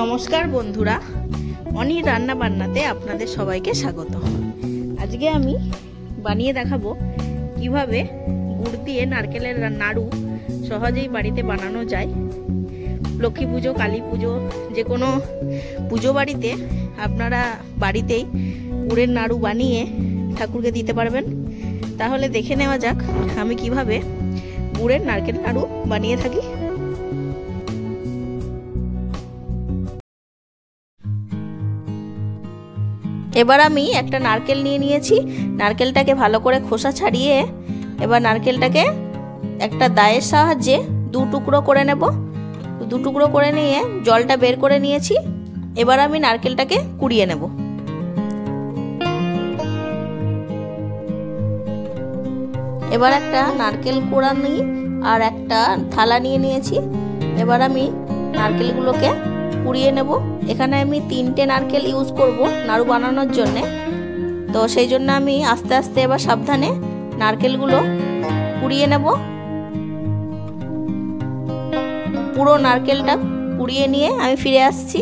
নমস্কার বন্ধুরা, অনির রান্না বান্নাতে আপনাদের সবাইকে স্বাগত। আজকে আমি বানিয়ে দেখাবো কীভাবে গুড় দিয়ে নারকেলের নাড়ু সহজেই বাড়িতে বানানো যায়। লক্ষ্মী পুজো, কালী পুজো, যে কোনো পুজো বাড়িতে আপনারা বাড়িতেই গুড়ের নাড়ু বানিয়ে ঠাকুরকে দিতে পারবেন। তাহলে দেখে নেওয়া যাক আমি কীভাবে গুড়ের নারকেল নাড়ু বানিয়ে থাকি। এবার আমি একটা নারকেল নিয়ে নিয়েছি। নারকেলটাকে ভালো করে খোসা ছাড়িয়ে এবার নারকেলটাকে একটা দায়ের সাহায্যে দু টুকরো করে নেব। দু টুকরো করে নিয়ে জলটা বের করে নিয়েছি। এবার আমি নারকেলটাকে কুড়িয়ে নেব। এবার একটা নারকেল কোড়া নিই আর একটা থালা নিয়ে নিয়েছি। এবার আমি নারকেলগুলোকে কুড়িয়ে নেব। এখানে আমি তিনটে নারকেল ইউজ করব নাড়ু বানানোর জন্যে। তো সেই জন্য আমি আস্তে আস্তে এবার সাবধানে নারকেলগুলো কুড়িয়ে নেব। পুরো নারকেলটা কুড়িয়ে নিয়ে আমি ফিরে আসছি।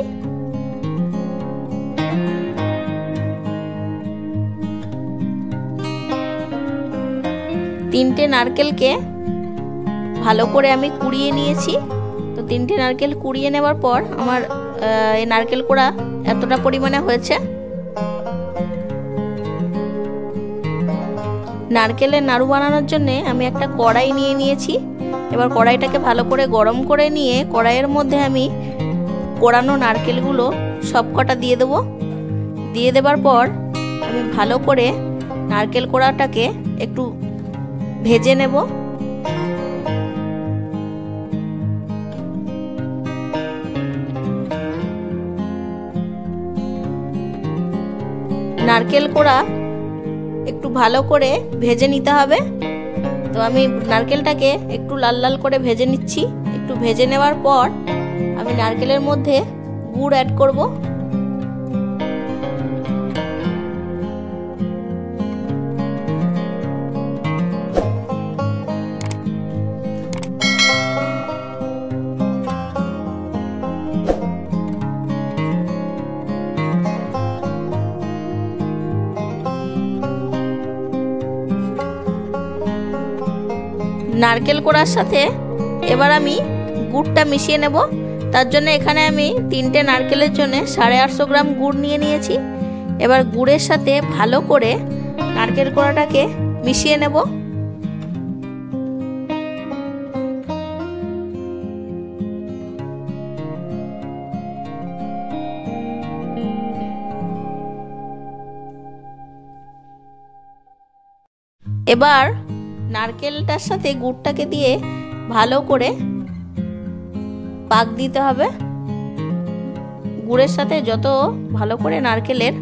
তিনটে নারকেলকে ভালো করে আমি কুড়িয়ে নিয়েছি। তিনটে নারকেল কুড়িয়ে নেবার পর আমার এই নারকেল কোড়া এতটা পরিমাণে হয়েছে। নারকেলের নাড়ু বানানোর জন্য আমি একটা কড়াই নিয়ে নিয়েছি। এবার কড়াইটাকে ভালো করে গরম করে নিয়ে কড়াইয়ের মধ্যে আমি কোড়ানো নারকেলগুলো সব কটা দিয়ে দেবো। দিয়ে দেবার পর আমি ভালো করে নারকেল কোড়াটাকে একটু ভেজে নেব। নারকেল কোড়া একটু ভালো করে ভেজে নিতে হবে। তো আমি নারকেলটাকে একটু লাল লাল করে ভেজে নিচ্ছি। একটু ভেজে নেওয়ার পর আমি নারকেলের মধ্যে গুড় অ্যাড করব। নারকেল কোড়ার সাথে এবার আমি গুড়টা মিশিয়ে নেব। তার জন্য এখানে আমি তিনটে নারকেলের জন্য সাড়ে আটশো গ্রাম গুড় নিয়ে নিয়েছি। এবার গুড়ের সাথে ভালো করে নারকেল কোড়াটাকে মিশিয়ে নেব। এবার নারকেলটার সাথে গুড়টাকে দিয়ে ভালো করে পাক দিতে হবে। গুড়ের সাথে যত ভালো করে নারকেলের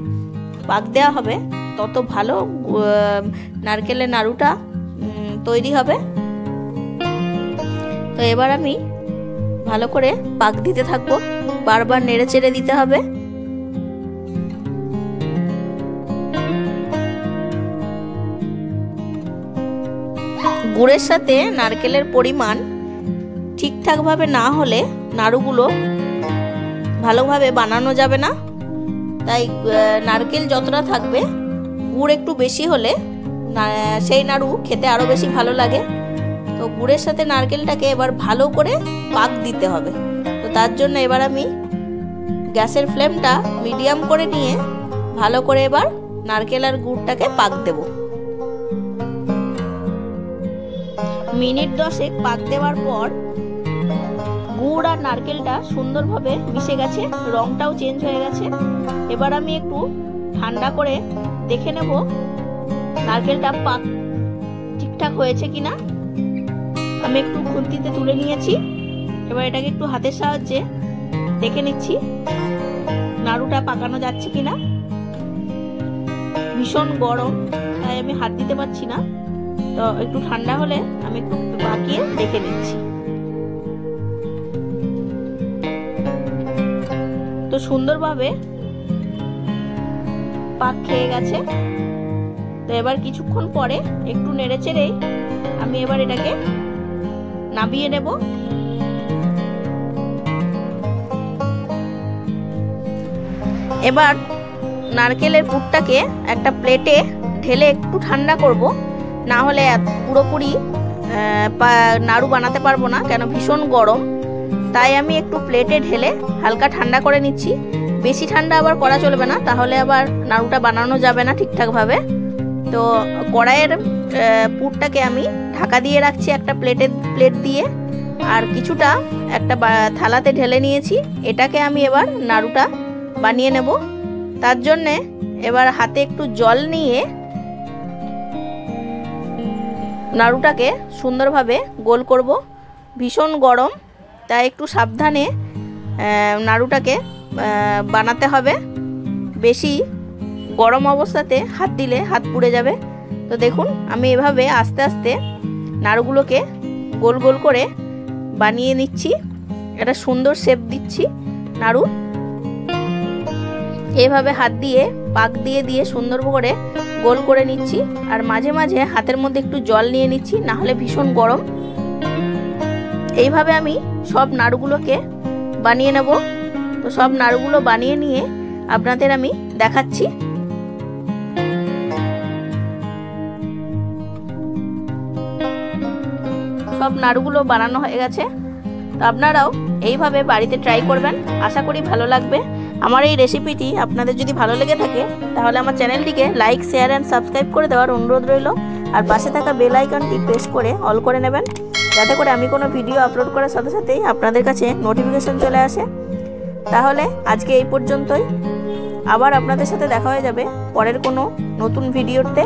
পাক দেওয়া হবে, তত ভালো নারকেলের নাড়ুটা তৈরি হবে। তো এবার আমি ভালো করে পাক দিতে থাকব। বারবার নেড়ে চেড়ে দিতে হবে। গুড়ের সাথে নারকেলের পরিমাণ ঠিকঠাকভাবে না হলে নাড়ুগুলো ভালোভাবে বানানো যাবে না। তাই নারকেল যতটা থাকবে, গুড় একটু বেশি হলে সেই নাড়ু খেতে আরও বেশি ভালো লাগে। তো গুড়ের সাথে নারকেলটাকে এবার ভালো করে পাক দিতে হবে। তো তার জন্য এবার আমি গ্যাসের ফ্লেমটা মিডিয়াম করে নিয়ে ভালো করে এবার নারকেল আর গুড়টাকে পাক দেবো। মিনিট দশেক পাক দেওয়ার পর গুড় আর নারকেলটা সুন্দরভাবে মিশে গেছে, রংটাও চেঞ্জ হয়ে গেছে। এবার আমি একটু ঠান্ডা করে দেখে নেব নারকেলটা পাক ঠিকঠাক হয়েছে কিনা। আমি একটু খুন্তিতে তুলে নিয়েছি, এবার এটাকে একটু হাতের সাহায্যে দেখে নিচ্ছি নাড়ুটা পাকানো যাচ্ছে কিনা। ভীষণ গরম, তাই আমি হাত দিতে পারছি না। তো একটু ঠান্ডা হলে আমি একটু পাকিয়ে দেখে নিচ্ছি। তো সুন্দরভাবে পাক খেয়ে গেছে। তো এবার কিছুক্ষণ পরে একটু নেড়ে চেড়েই আমি এবার এটাকে নামিয়ে নেব। এবার নারকেলের পুরটাকে একটা প্লেটে ঢেলে একটু ঠান্ডা করব। না হলে পুরোপুরি নাড়ু বানাতে পারব না, কেন ভীষণ গরম। তাই আমি একটু প্লেটে ঢেলে হালকা ঠান্ডা করে নিচ্ছি। বেশি ঠান্ডা আবার করা চলবে না, তাহলে আবার নাড়ুটা বানানো যাবে না ঠিকঠাকভাবে। তো কড়াইয়ের পুরটাকে আমি ঢাকা দিয়ে রাখছি একটা প্লেটের, প্লেট দিয়ে। আর কিছুটা একটা থালাতে ঢেলে নিয়েছি। এটাকে আমি এবার নাড়ুটা বানিয়ে নেব। তার জন্যে এবার হাতে একটু জল নিয়ে নাড়ুটাকে সুন্দরভাবে গোল করব। ভীষণ গরম, তাই একটু সাবধানে নাড়ুটাকে বানাতে হবে। বেশি গরম অবস্থাতে হাত দিলে হাত পুড়ে যাবে। তো দেখুন, আমি এভাবে আস্তে আস্তে নাড়ুগুলোকে গোল গোল করে বানিয়ে নিচ্ছি। একটা সুন্দর শেপ দিচ্ছি নাড়ু। এভাবে হাত দিয়ে, পাক দিয়ে দিয়ে সুন্দর করে গোল করে নিচ্ছি আর মাঝে মাঝে হাতের মধ্যে একটু জল নিয়ে নিচ্ছি না হলে ভীষণ গরম। এইভাবে আমি সব নাড়ুগুলোকে বানিয়ে নেব। তো সব নাড়ুগুলো বানিয়ে নিয়ে আপনাদের আমি দেখাচ্ছি। সব নাড়ুগুলো বানানো হয়ে গেছে। তো আপনারাও এইভাবে বাড়িতে ট্রাই করবেন। আশা করি ভালো লাগবে। আমার এই রেসিপিটি আপনাদের যদি ভালো লেগে থাকে, তাহলে আমার চ্যানেলটিকে লাইক শেয়ার অ্যান্ড সাবস্ক্রাইব করে দেওয়ার অনুরোধ রইল। আর পাশে থাকা বেল আইকনটি প্রেস করে অল করে নেবেন, যাতে করে আমি কোনো ভিডিও আপলোড করার সাথে সাথেই আপনাদের কাছে নোটিফিকেশন চলে আসে। তাহলে আজকে এই পর্যন্তই। আবার আপনাদের সাথে দেখা হয়ে যাবে পরের কোনো নতুন ভিডিওতে